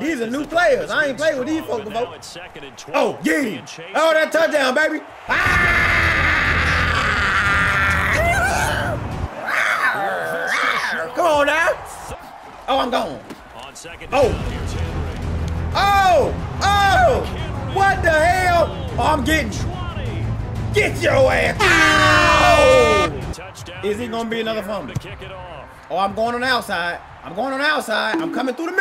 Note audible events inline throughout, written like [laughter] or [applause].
These are new players. I ain't played with these folks before. Oh, yeah. Oh, that touchdown, baby. Ah! Come on now. Oh, I'm gone. Oh. Oh. Oh. What the hell? Oh, I'm getting. Get your ass. Oh. Is he going to be another fumble? Oh, I'm going on the outside. I'm going on the outside. I'm coming through the.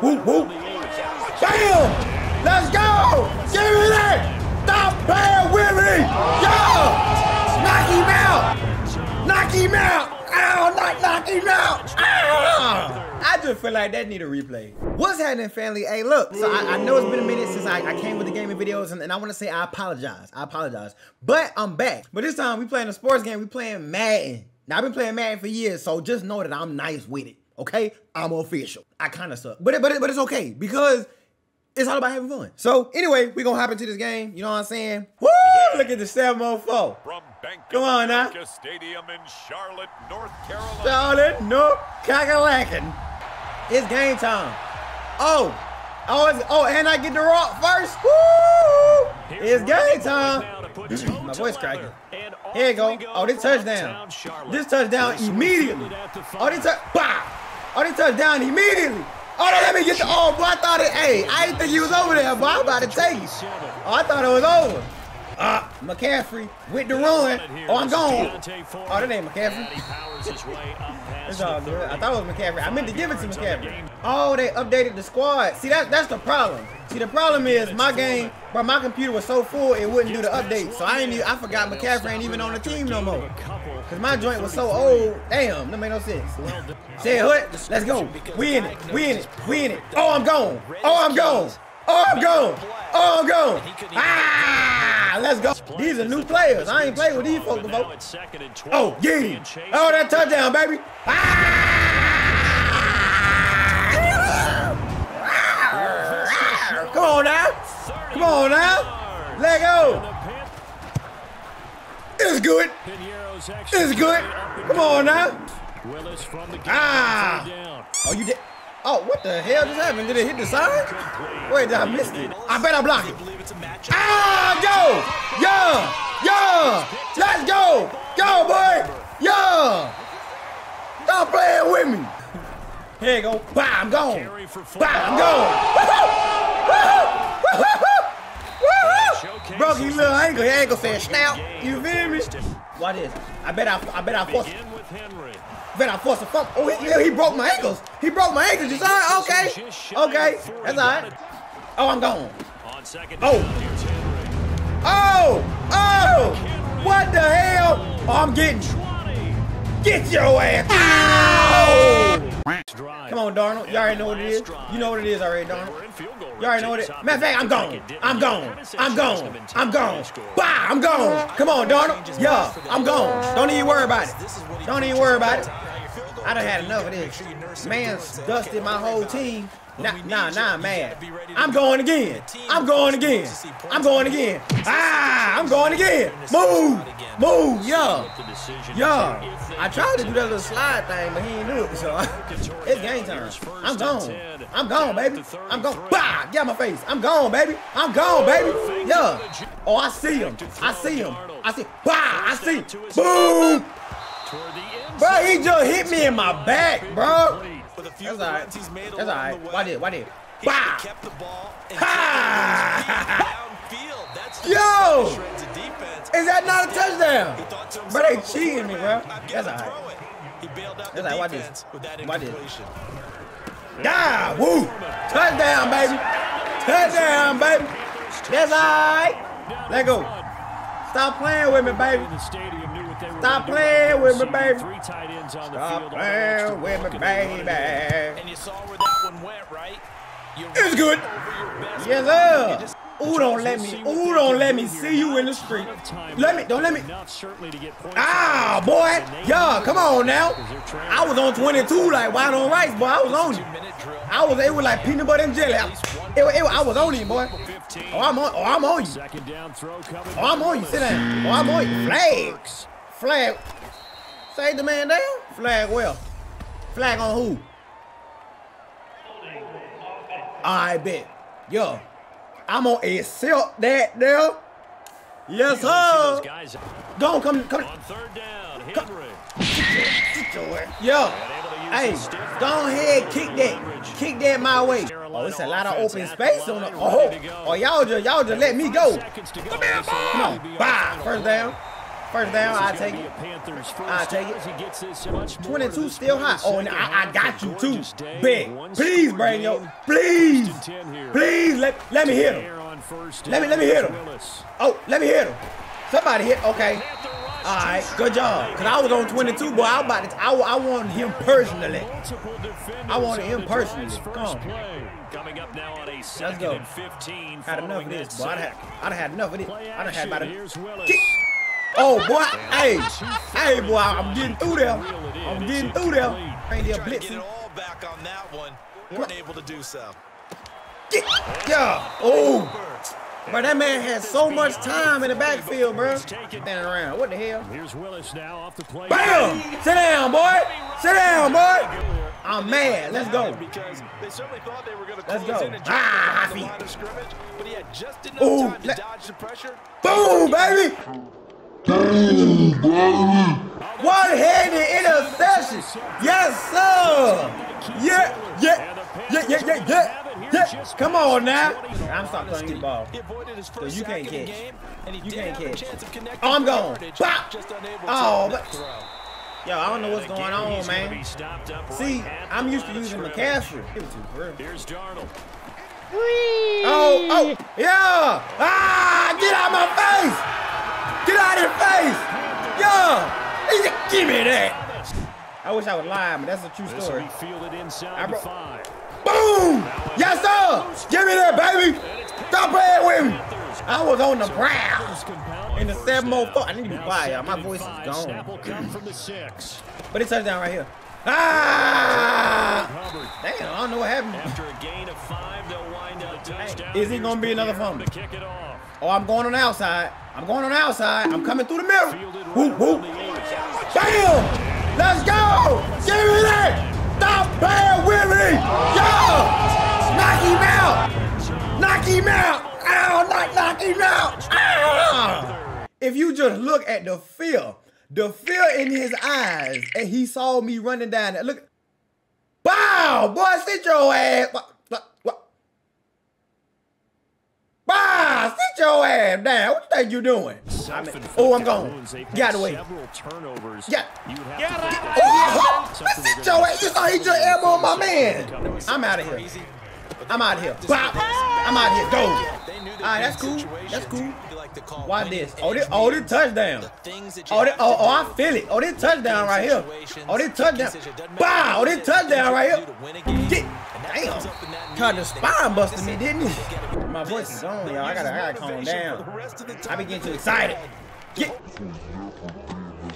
Whoop, whoop. Bam! Let's go! Give me that! Stop playing with me! Yo! Knock him out! Knock him out! Ow! Knock, knock him out! Ow! I just feel like that need a replay. What's happening, family? Hey, look. So I, I know it's been a minute since I, I came with the gaming videos, and, and I want to say I apologize. I apologize. But I'm back. But this time we playing a sports game. We playing Madden. Now I've been playing Madden for years, so just know that I'm nice with it. Okay, I'm official. I kind of suck, but it, but it, but it's okay because it's all about having fun. So anyway, we gonna hop into this game. You know what I'm saying? Woo! Look at the 704. From Bank Come on now. Stadium in Charlotte, North Carolina. Charlotte, North Carolina. It's game time. Oh, oh, oh, and I get the rock first. Woo! It's game time. [clears throat] My voice cracking. Here you go. Oh, this touchdown. This touchdown immediately. Oh, this touch. Bah! Oh, this touchdown immediately. Oh, no, let me get the. Oh, boy, I thought it. Hey, I didn't think he was over there, but I'm about to take it. Oh, I thought it was over. Uh, McCaffrey with the run. Oh, I'm gone. Oh, that ain't McCaffrey. [laughs] all good. I thought it was McCaffrey. I meant to give it to McCaffrey. Oh, they updated the squad. See, that, that's the problem. See, the problem is my game, but my computer was so full it wouldn't do the update. So I ain't even, I forgot McCaffrey ain't even on the team no more. Cause my joint was so old. Damn, that made no sense. Say what? Let's go. We in it. We in it. We in it. Oh, I'm gone. Oh, I'm gone. Oh, I'm gone. Oh, I'm gone. Ah, let's go. These are new players. I ain't played with these folks before. Oh, yeah. Oh, that touchdown, baby. Ah! Come on now. Come on now. Let go. It's good. It's good. Come on now. Ah. Oh, you did. Oh, what the hell just happened? Did it hit the side? Wait, did I missed it. I bet I blocked it. Ah, go! Yeah! Yeah! Let's go! Go, boy! Yeah! Stop playing with me. Here you go. Bah, I'm gone. Bah, I'm gone. Broke his little ankle. His ankle said snap. You feel me? What is? I bet I, I bet I forced. Bet I forced a fuck. Oh, he, he broke my ankles. He broke my ankles. You saw it? Okay. Okay. That's all right. Oh, I'm gone. Oh. Oh. Oh. What the hell? Oh, I'm getting. Get your ass. Ow. Come on, Darnold. You already know what it is. You know what it is already, Darnold. You already know what it is. Matter of fact, I'm gone. I'm gone. I'm gone. I'm gone. Bah, I'm gone. Come on, Darnold. Yeah, I'm gone. Don't even worry about it. Don't even worry about it. I done had enough of this. Man's dusted my whole team. Nah, nah, nah, mad. I'm going again. I'm going again. I'm going again. Ah, I'm going again. Move. Move. Yeah. Yeah. I tried to do that little slide thing, but he ain't do it. So [laughs] it's game time. I'm gone. I'm gone, baby. I'm gone. Bah! Get my face. I'm gone, baby. I'm gone, baby. Yeah. Oh, I see him. I see him. I see. Bah! I see. Boom. Bro, he just hit me in my back, bro. That's all right. That's all right. Why did? Why did? Bah! Ha! Yo! Is that not a touchdown? Bro, they cheating me, bro. That's all right. That's all right. Why this? Why this? Yeah! Woo! Touchdown, baby! Touchdown, baby! That's all right. Let go. Stop playing with me, baby. Stop playing with me, baby. Stop playing with me, baby. And you saw where that one went, right? It's good. Yes, sir. Ooh, don't let me. Ooh, don't let me see you in the street. Let me. Don't let me. Ah, boy. Yeah, come on now. I was on 22 like white on rice, boy. I was on you. I was. It was like peanut butter and jelly. It, it, I was on you, boy. Oh, I'm on. Oh, I'm on you. Oh, I'm on you. Sit down. Oh, I'm on you. Flag. Flag. Say the man down. Flag well. Flag on who? I bet. Yo, I'm on a silk that there. Yes, sir. On, come, come. On third down, Henry. Yo, hey, go ahead, kick that, kick that my way. Oh, it's a lot of open space on the. Oh, oh, y'all just, y'all just let me go. Come on, bye, first down. First down, I take oh, it. I take it. 22 still hot. Oh, and I, I got you too. Big. Please, bring yo. Please. Please let let me hit him. Let me let me hit him. Oh, let me hit him. Somebody hit. Okay. All right. Good job. Cause I was on 22, boy. I about to. I, I wanted him personally. I wanted him personally. Come on. Coming up now on a Let's go. and 15. Had enough of this, boy. I'd have, I'd have had enough of this. I'd have had about a. Here's Willis. Kick. Oh boy, hey, hey boy, I'm getting through there. I'm getting through there. Ain't there Trying to get it blitzing. back on that one. Weren't able to do so. Yeah. Oh, but that man had so much time in the backfield, bro. Standing around. What the hell? Here's Willis now off the play. Bam! Sit down, boy. Sit down, boy. I'm mad. Let's go. Because they certainly thought they were going to Let's go. Ah, jump behind the feet. line of scrimmage, but he had just enough Ooh, time to let- dodge the pressure. Boom, baby. One-handed interception. Yes, sir. Yeah, yeah, yeah, yeah, yeah, yeah. yeah. Come on now. I'm stopping playing the ball. He avoided his So you can't of catch. game, and he You can't have a catch. chance of connecting Oh, I'm gone. yardage, Bop. Just unable to Oh, but- Yo, I don't know what's going on, man. be stopped up right See, I'm used to using scrimmage. McCaffrey. Give it to me, for real. Here's Darnold. Oh, oh, yeah! Ah, get out of my face! Give me that! I wish I would lie, but that's a true story. I bro- five. Boom! Yes, sir! Give me that, baby! Stop playing with me! I was on the ground. In the 704. I need to be quiet, y'all. My voice is gone. Snap will come from the six. But it's touchdown right here. Ah! Hubbard. Damn, I don't know what happened. After a gain of five, they'll wind up touchdown. Is it gonna be another fumble? To kick it off. Oh, I'm going on the outside. I'm going on the outside. I'm coming through the middle. Fielded right Bam! Let's go! Give me that! Stop playing with me! Yo! Knock him out! Knock him out! Ow! Knock, knock him out! Ow! If you just look at the fear, the fear in his eyes, and he saw me running down. Look. Bow! Boy, sit your ass. Bow! Sit your ass down. What you think you doing? I mean, oh, I'm gone. Get out of the way. Yeah. You would have to Oh, sit your ass. You saw he just elbowed my man. I'm out of here. I'm out of here. Bop. I'm out of here. Go. All right, that's cool. That's cool. They like to call Why this? Oh, this, oh, this touchdown. Oh, this, oh, oh, I feel it. Oh, this touchdown right here. Oh, this touchdown. Bow. Oh, this touchdown right here. do to a Get. Damn. Tried to spine busted me, didn't he? My voice is gone, y'all. I gotta, I gotta calm down. the rest of the I be getting too excited.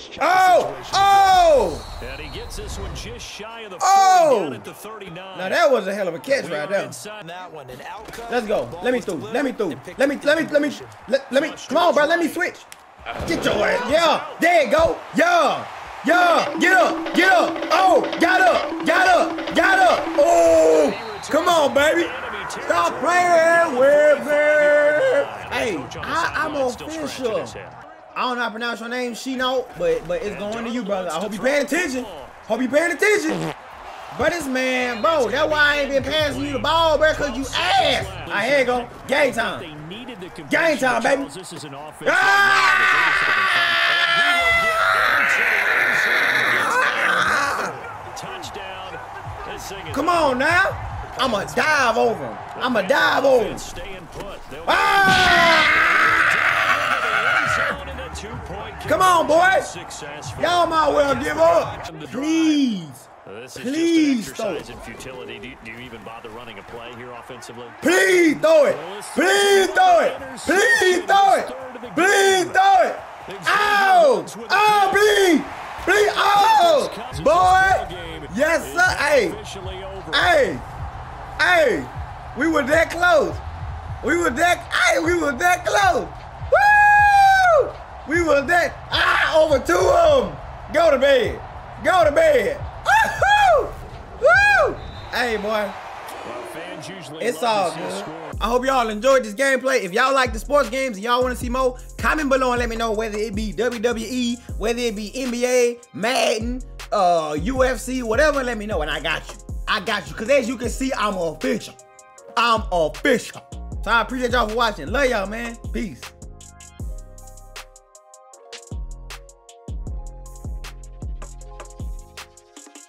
They Get. Oh! Oh! And he gets this one just shy of the 40 Oh! down at the 39. Now that was a hell of a catch We right there. That one, an Let's go. Let me was through. Let me through. Let me let me let me let, let me come on, bro. Let me switch. Get your ass. Yeah. There you go. Yeah. Yeah. Get up. Get up. Oh, got up. Got up. Got up. Oh. Come on, baby. Stop playing with me. Hey, I, I'm official. I don't know how to pronounce your name, Shino, but but it's going to you, brother. I hope you paying attention. Hope you paying attention. But this man, bro, that's why I ain't been passing you the ball, bro, because you ass. All right, here you go. Game time. They needed the Game time, baby. Charles, This is an offense. Touchdown. This thing is Come on now. I'ma dive over him. I'ma dive over him. Staying put. They'll Ah! Come on, boys. Y'all might well give up. Please. This is Please just throw an it. exercise in futility. Do, do you even bother running a play here offensively? Please throw it. Please throw it. Please throw it. Please throw it. Ow! Oh, oh please. Please. Oh, boy. Yes, sir. Hey. Hey. Hey. We were that close. We were that. Hey, we were that close. We were that. Ah, over two of them. Go to bed. Go to bed. Woo! Woo! Hey, boy. It's all good. I hope y'all enjoyed this gameplay. If y'all like the sports games and y'all want to see more, comment below and let me know whether it be WWE, whether it be NBA, Madden, uh, UFC, whatever. Let me know, and I got you. I got you. Cause as you can see, I'm official. I'm official. So I appreciate y'all for watching. Love y'all, man. Peace.